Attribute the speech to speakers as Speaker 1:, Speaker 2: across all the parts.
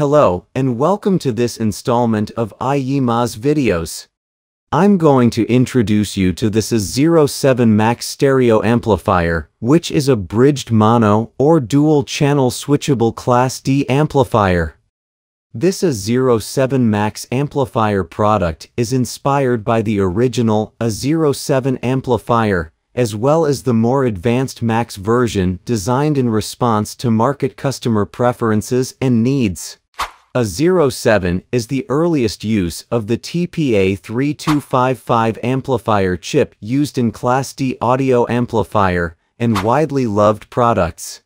Speaker 1: Hello, and welcome to this installment of Aiyima's videos. I'm going to introduce you to this A07 Max stereo amplifier, which is a bridged mono or dual-channel switchable Class D amplifier. This A07 Max amplifier product is inspired by the original A07 amplifier, as well as the more advanced Max version designed in response to market customer preferences and needs. A07 is the earliest use of the TPA3255 amplifier chip used in Class D audio amplifier and widely loved products.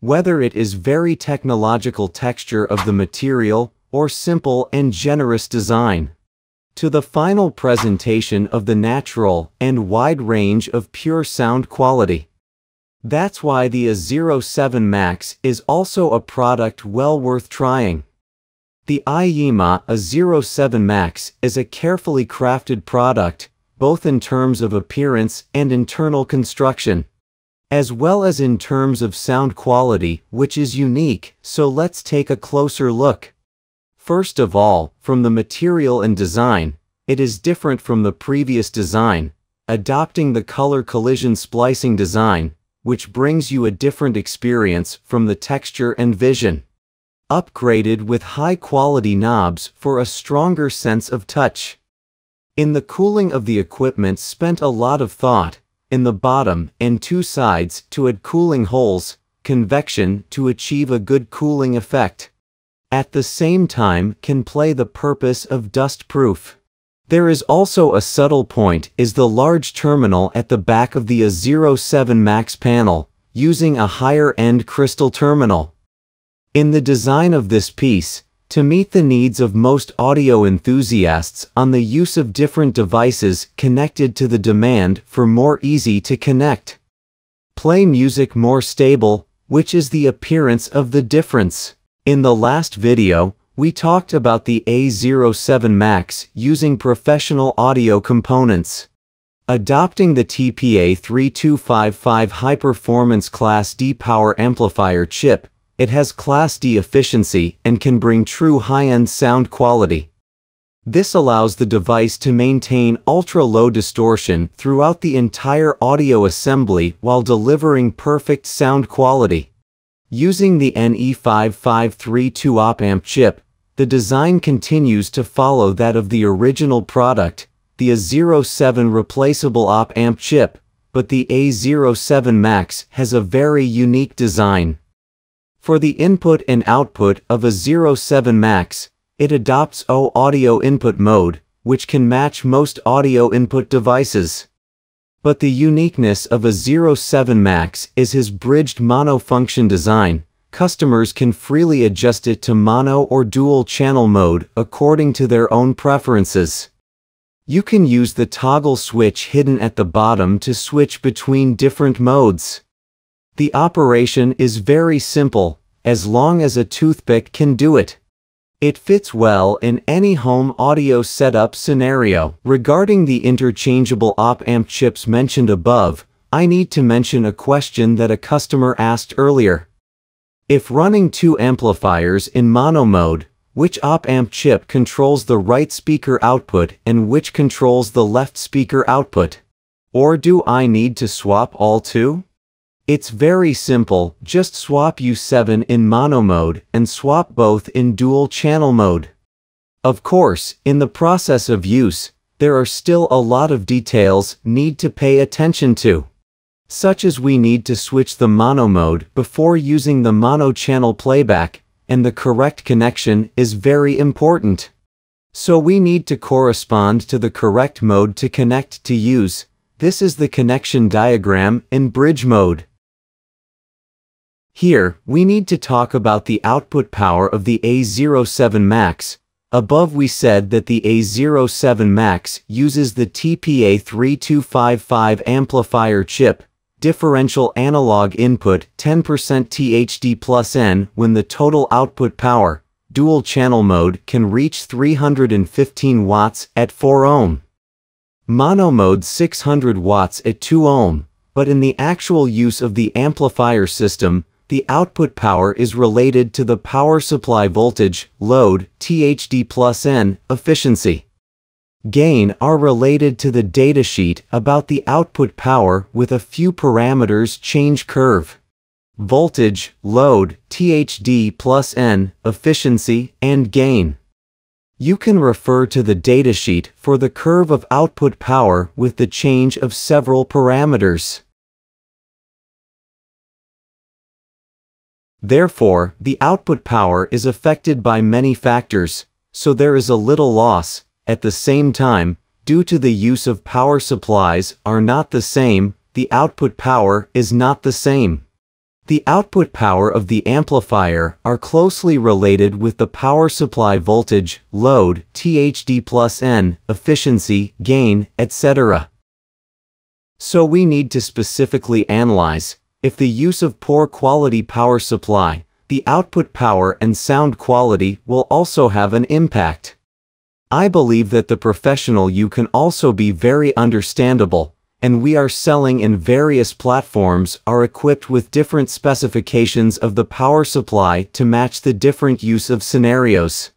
Speaker 1: Whether it is very technological texture of the material or simple and generous design. To the final presentation of the natural and wide range of pure sound quality. That's why the A07 Max is also a product well worth trying. The Aiyima A07 Max is a carefully crafted product, both in terms of appearance and internal construction, as well as in terms of sound quality, which is unique, so let's take a closer look. First of all, from the material and design, it is different from the previous design, adopting the color collision splicing design, which brings you a different experience from the texture and vision upgraded with high-quality knobs for a stronger sense of touch. In the cooling of the equipment spent a lot of thought, in the bottom and two sides to add cooling holes, convection to achieve a good cooling effect. At the same time can play the purpose of dust-proof. There is also a subtle point is the large terminal at the back of the A07 Max panel, using a higher-end crystal terminal. In the design of this piece, to meet the needs of most audio enthusiasts on the use of different devices connected to the demand for more easy to connect. Play music more stable, which is the appearance of the difference. In the last video, we talked about the A07 Max using professional audio components. Adopting the TPA3255 high-performance Class D power amplifier chip, it has Class D efficiency and can bring true high-end sound quality. This allows the device to maintain ultra-low distortion throughout the entire audio assembly while delivering perfect sound quality. Using the NE5532 op-amp chip, the design continues to follow that of the original product, the A07 replaceable op-amp chip, but the A07 Max has a very unique design. For the input and output of A07 Max, it adopts O audio input mode, which can match most audio input devices. But the uniqueness of A07 Max is his bridged mono function design. Customers can freely adjust it to mono or dual channel mode according to their own preferences. You can use the toggle switch hidden at the bottom to switch between different modes. The operation is very simple, as long as a toothpick can do it. It fits well in any home audio setup scenario. Regarding the interchangeable op-amp chips mentioned above, I need to mention a question that a customer asked earlier. If running two amplifiers in mono mode, which op-amp chip controls the right speaker output and which controls the left speaker output? Or do I need to swap all two? It's very simple, just swap U7 in mono mode and swap both in dual channel mode. Of course, in the process of use, there are still a lot of details need to pay attention to. Such as we need to switch the mono mode before using the mono channel playback, and the correct connection is very important. So we need to correspond to the correct mode to connect to use. This is the connection diagram in bridge mode. Here, we need to talk about the output power of the A07 Max. Above we said that the A07 Max uses the TPA3255 amplifier chip, differential analog input 10% THD plus N when the total output power, dual channel mode can reach 315 watts at 4 ohm. Mono mode 600 watts at 2 ohm, but in the actual use of the amplifier system, the output power is related to the power supply voltage, load, THD plus N, efficiency. Gain are related to the datasheet about the output power with a few parameters change curve. Voltage, load, THD plus N, efficiency, and gain. You can refer to the datasheet for the curve of output power with the change of several parameters. Therefore, the output power is affected by many factors, so there is a little loss. At the same time, due to the use of power supplies are not the same, the output power is not the same. The output power of the amplifier are closely related with the power supply voltage, load, THD plus N, efficiency, gain, etc. So we need to specifically analyze, if the use of poor quality power supply, the output power and sound quality will also have an impact. I believe that the professional you can also be very understandable, and we are selling in various platforms are equipped with different specifications of the power supply to match the different use of scenarios.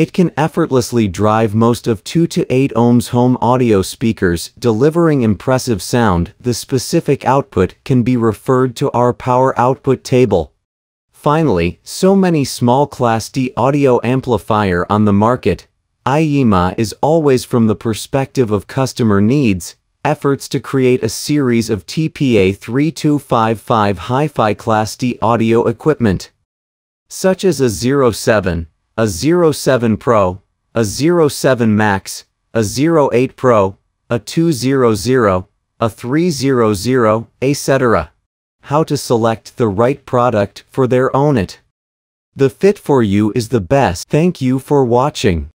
Speaker 1: It can effortlessly drive most of 2 to 8 ohms home audio speakers, delivering impressive sound. The specific output can be referred to our power output table. Finally, so many small Class D audio amplifier on the market. Aiyima is always from the perspective of customer needs, efforts to create a series of TPA 3255 Hi-Fi Class D audio equipment, such as A07, A07 Pro, A07 Max, a 08 Pro, a 200, a 300, etc. How to select the right product for their own it. The fit for you is the best. Thank you for watching.